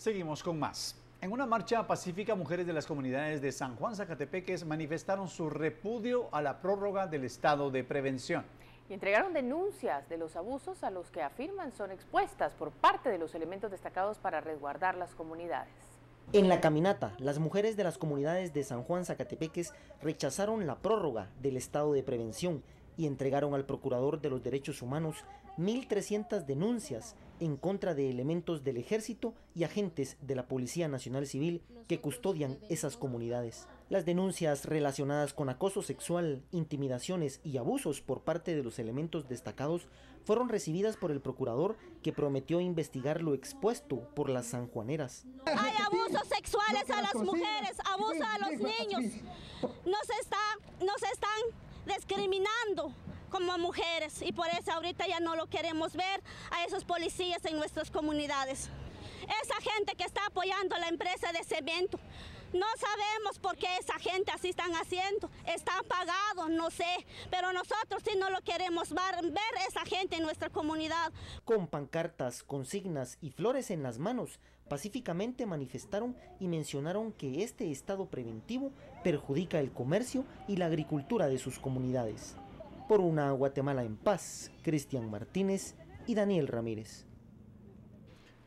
Seguimos con más. En una marcha pacífica, mujeres de las comunidades de San Juan Zacatepeques manifestaron su repudio a la prórroga del estado de prevención. Y entregaron denuncias de los abusos a los que afirman son expuestas por parte de los elementos destacados para resguardar las comunidades. En la caminata, las mujeres de las comunidades de San Juan Zacatepeques rechazaron la prórroga del estado de prevención y entregaron al Procurador de los Derechos Humanos 1.300 denuncias en contra de elementos del ejército y agentes de la Policía Nacional Civil que custodian esas comunidades. Las denuncias relacionadas con acoso sexual, intimidaciones y abusos por parte de los elementos destacados fueron recibidas por el procurador que prometió investigar lo expuesto por las sanjuaneras. Hay abusos sexuales a las mujeres, abuso a los niños. Nos, está, nos están discriminando como mujeres y por eso ahorita ya no lo queremos ver a esos policías en nuestras comunidades. Esa gente que está apoyando la empresa de cemento, no sabemos por qué esa gente así están haciendo. Están pagados, no sé. Pero nosotros sí no lo queremos ver, ver esa gente en nuestra comunidad. Con pancartas, consignas y flores en las manos, pacíficamente manifestaron y mencionaron que este estado preventivo perjudica el comercio y la agricultura de sus comunidades. Por una Guatemala en paz, Cristian Martínez y Daniel Ramírez.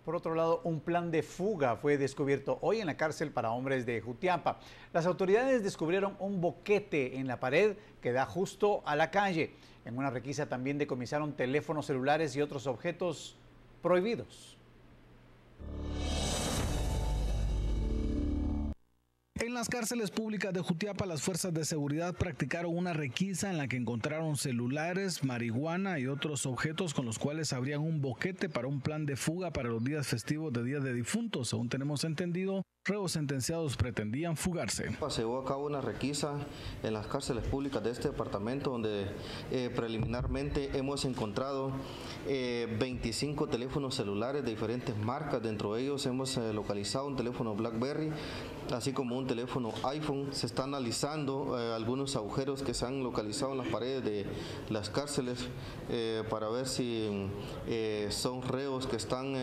Por otro lado, un plan de fuga fue descubierto hoy en la cárcel para hombres de Jutiapa. Las autoridades descubrieron un boquete en la pared que da justo a la calle. En una requisa también decomisaron teléfonos celulares y otros objetos prohibidos. En las cárceles públicas de Jutiapa, las fuerzas de seguridad practicaron una requisa en la que encontraron celulares, marihuana y otros objetos con los cuales abrían un boquete para un plan de fuga para los días festivos de Día de Difuntos. Según tenemos entendido, reos sentenciados pretendían fugarse. Se llevó a cabo una requisa en las cárceles públicas de este departamento donde eh, preliminarmente hemos encontrado 25 eh, teléfonos celulares de diferentes marcas. Dentro de ellos hemos eh, localizado un teléfono BlackBerry, así como un teléfono iPhone. Se están analizando algunos agujeros que se han localizado en las paredes de las cárceles para ver si son reos que están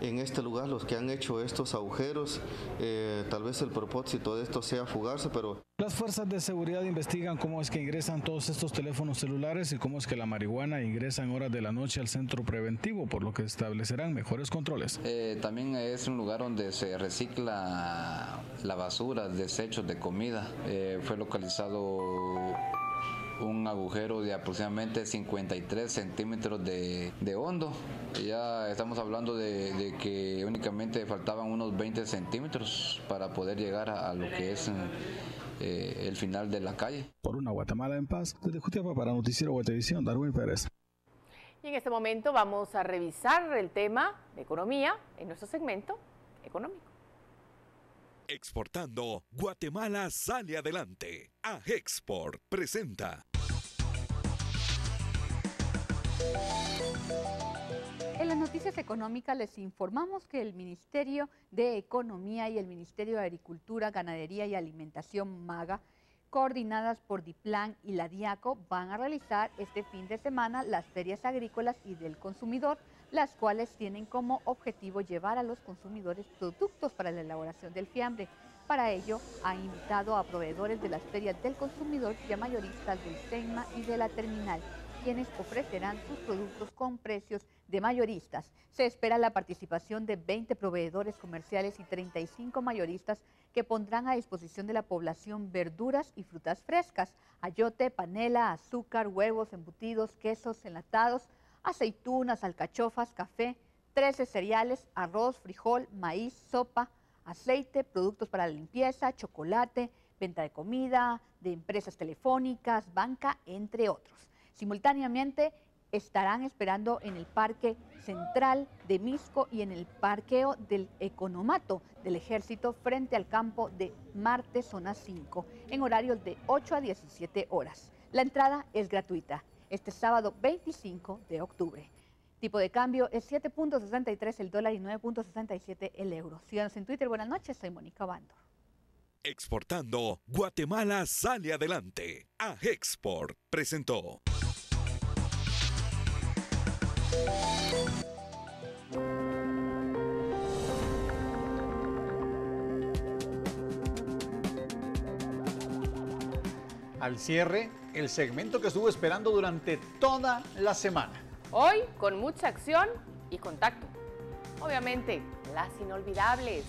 en este lugar los que han hecho estos agujeros. Eh, tal vez el propósito de esto sea fugarse, pero... Las fuerzas de seguridad investigan cómo es que ingresan todos estos teléfonos celulares y cómo es que la marihuana ingresa en horas de la noche al centro preventivo, por lo que establecerán mejores controles. Eh, también es un lugar donde se recicla la basura, desechos de comida. Eh, fue localizado un agujero de aproximadamente 53 centímetros de, hondo. Ya estamos hablando de, que únicamente faltaban unos 20 centímetros para poder llegar a, lo que es eh, el final de la calle. Por una Guatemala en paz, desde Jutiapa para Noticiero Guatevisión, Darwin Pérez. Y en este momento vamos a revisar el tema de economía en nuestro segmento económico. Exportando, Guatemala sale adelante. A Export presenta. En las noticias económicas les informamos que el Ministerio de Economía y el Ministerio de Agricultura, Ganadería y Alimentación MAGA, coordinadas por DIPLAN y la DIACO, van a realizar este fin de semana las ferias agrícolas y del consumidor, las cuales tienen como objetivo llevar a los consumidores productos para la elaboración del fiambre. Para ello, ha invitado a proveedores de las ferias del consumidor y a mayoristas del SEGMA y de la terminal quienes ofrecerán sus productos con precios de mayoristas. Se espera la participación de 20 proveedores comerciales y 35 mayoristas que pondrán a disposición de la población verduras y frutas frescas, ayote, panela, azúcar, huevos, embutidos, quesos, enlatados, aceitunas, alcachofas, café, 13 cereales, arroz, frijol, maíz, sopa, aceite, productos para la limpieza, chocolate, venta de comida, de empresas telefónicas, banca, entre otros. Simultáneamente estarán esperando en el Parque Central de Misco y en el parqueo del Economato del Ejército frente al campo de Marte, zona 5, en horarios de 8 a 17 horas. La entrada es gratuita este sábado 25 de octubre. Tipo de cambio es 7.63 el dólar y 9.67 el euro. Síganos en Twitter. Buenas noches, soy Mónica Bando. Exportando, Guatemala sale adelante. A Export presentó. Al cierre, el segmento que estuvo esperando durante toda la semana. Hoy con mucha acción y contacto. Obviamente, las inolvidables.